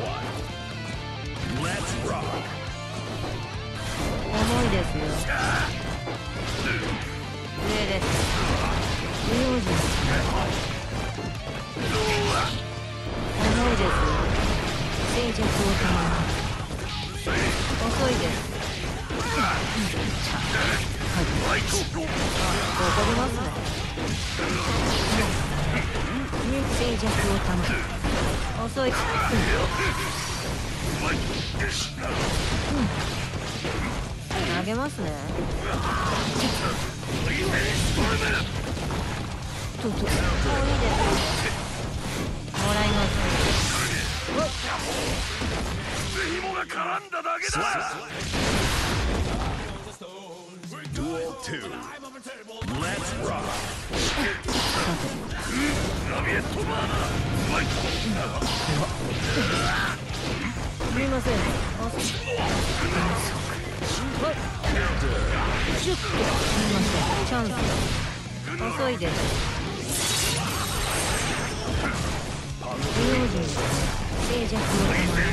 重いです。よ上です。不用心重いです。よ静寂を保つ遅いです。はい怒ります。ね静寂を保つ遅い。投げますね。とと。もういいです。もらいます。芋が絡んだだけだ Duel 2. Let's rock. すみません。あそはいシュッとす。みませんチャンス遅いです。不用心静寂を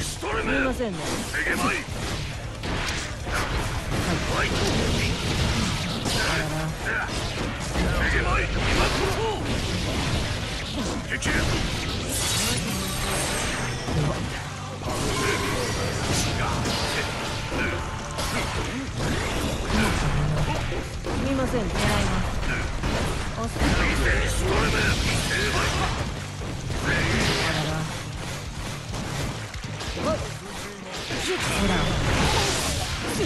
す。みませんねエゲマイファイトあらダ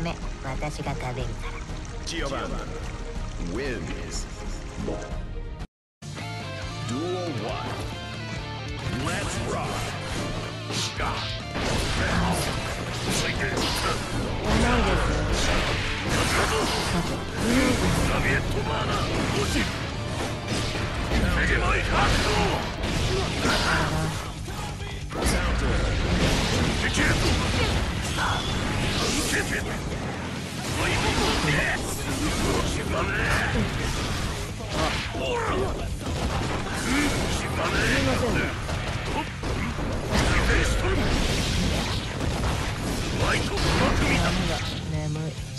メ私が食べるから Giovanna wins. Duel 1. Let's rock. 重いですよさて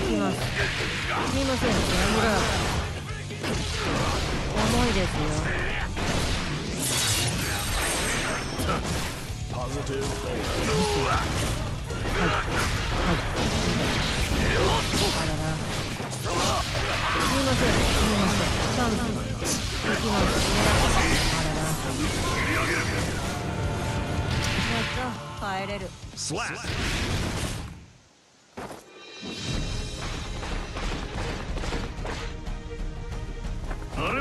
きます。す。みません眠ら重いです。よ Positive. あららす。みませんす。みませんチャンス行きます。あららやった帰れる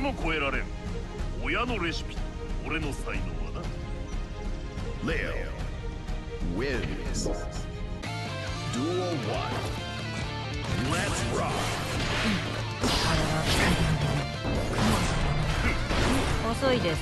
も超えられん。親のレシピ。俺の才能はな。Leo wins Duel 1 Let's rock. あらら遅いです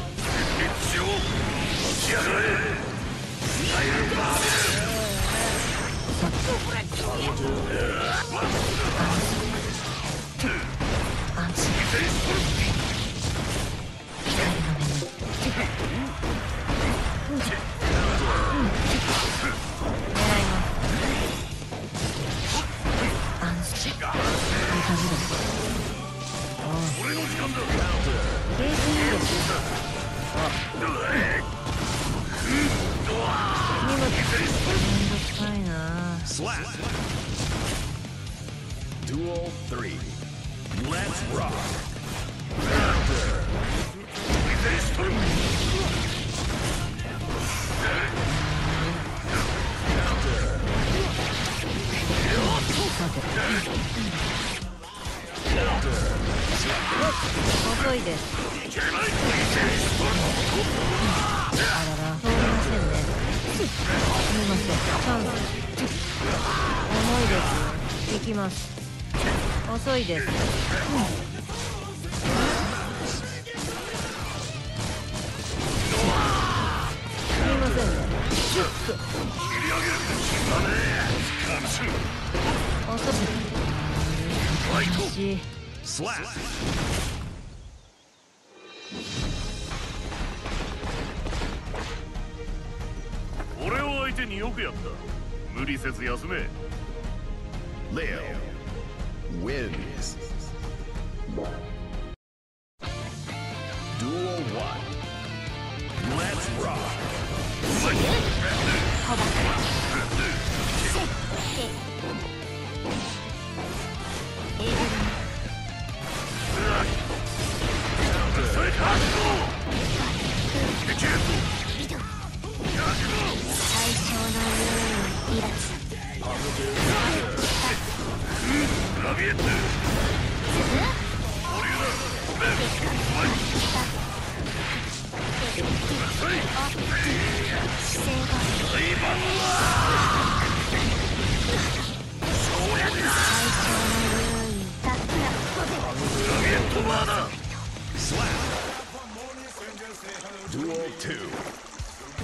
Yeah. きます。遅いです、うん、俺を相手によくやった。無理せず休め。Leo wins. Duel 1. Let's rock! Let's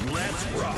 Let's rock!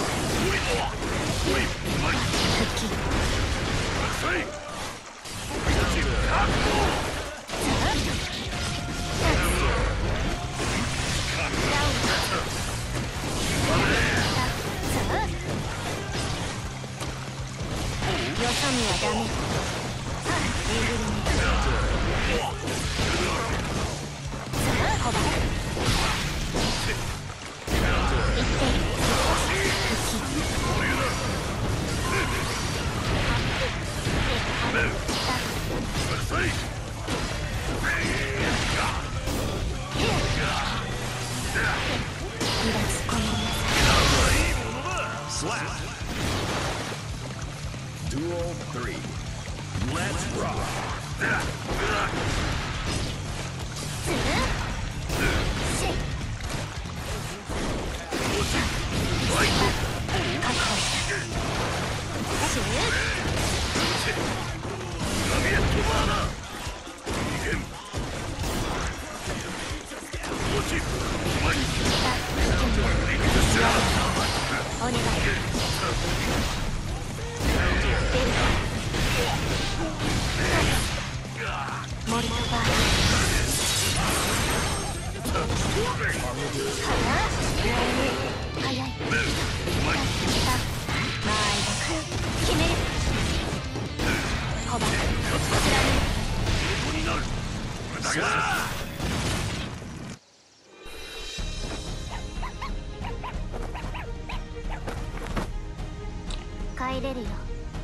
入れるよ。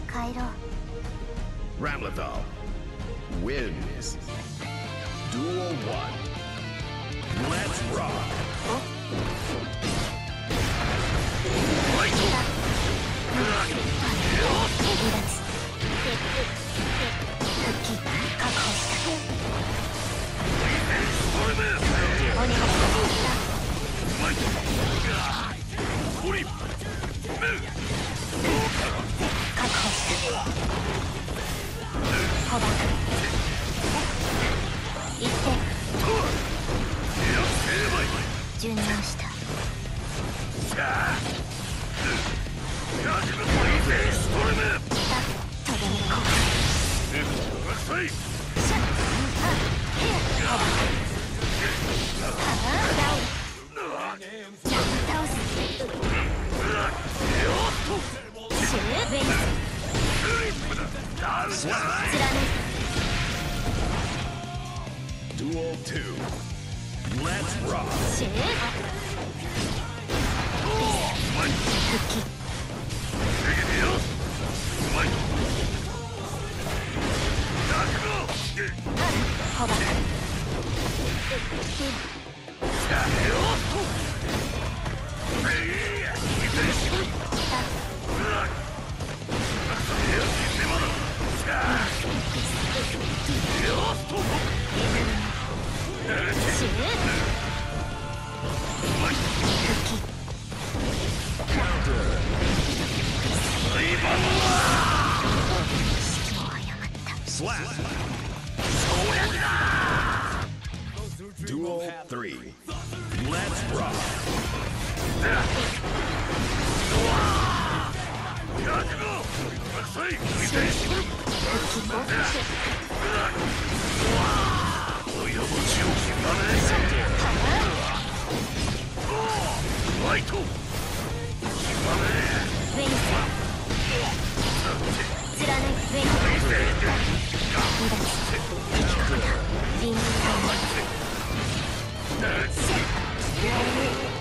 帰ろう。Ramlethal wins Duel 1 Let's rock. Oh. 2. Let's rock. Oh, ほ 3. Let's rock. ウェラッ消える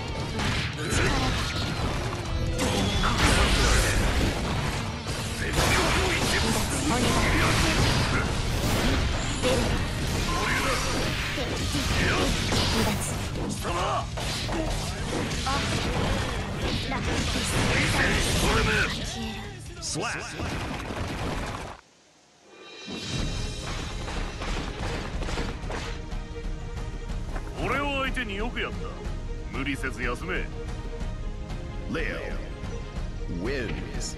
Slap. 俺を相手によくやった。無理せず休め。Leo wins.